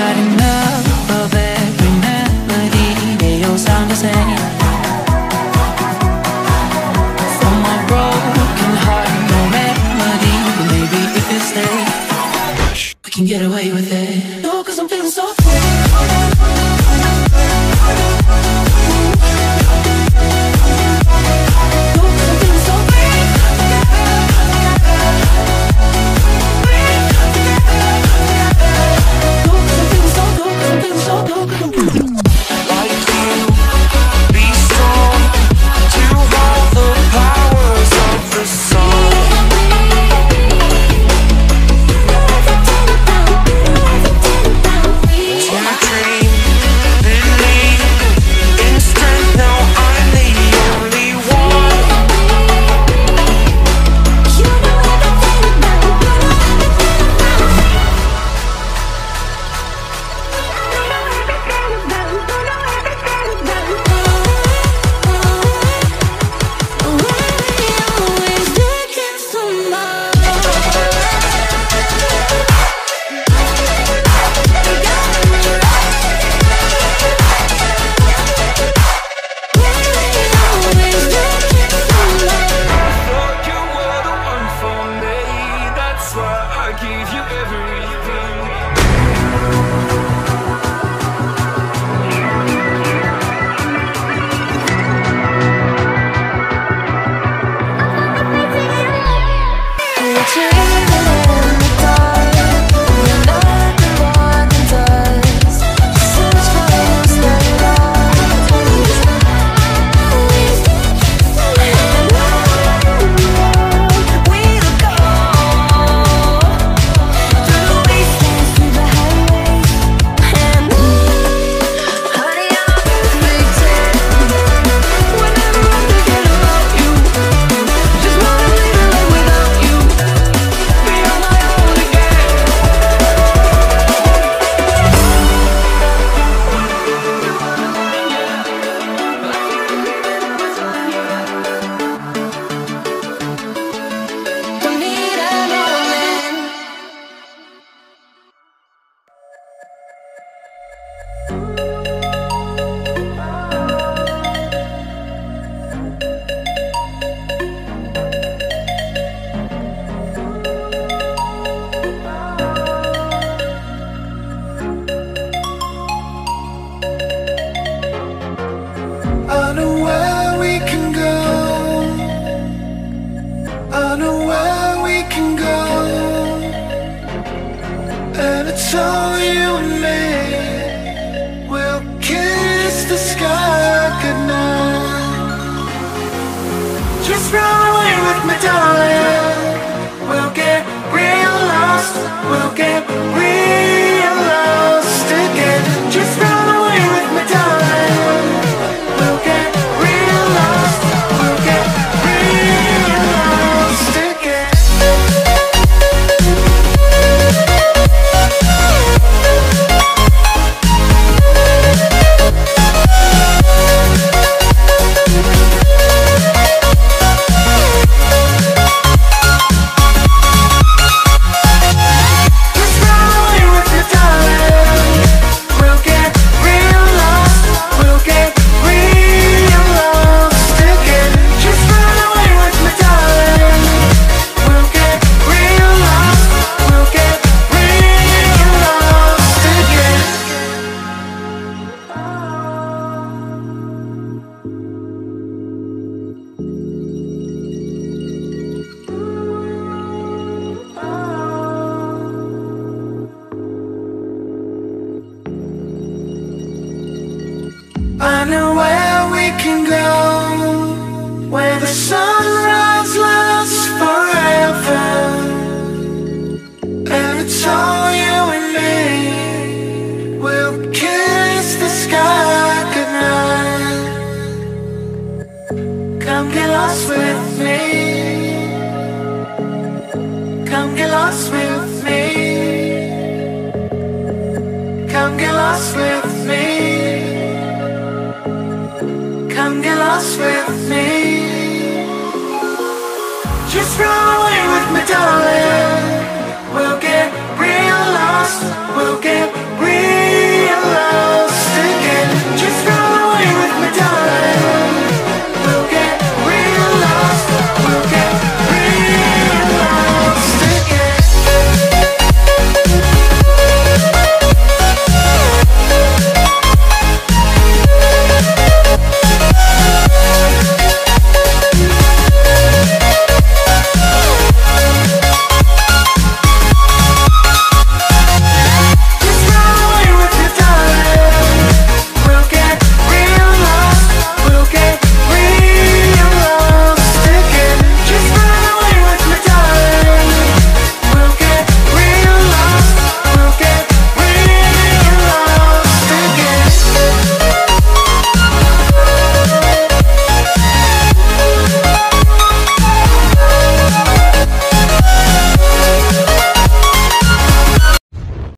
got enough of every melody They all sound the same From my broken heart, no remedy Maybe if it stays we can get away with it. No, cause I'm feeling so that's all you and me. Sunrise lasts forever. And it's all you and me. We'll kiss the sky goodnight. Come get lost with me. Come get lost with me. Come get lost with me. Come get lost with me Just run away with me, darling. We'll get real lost. We'll get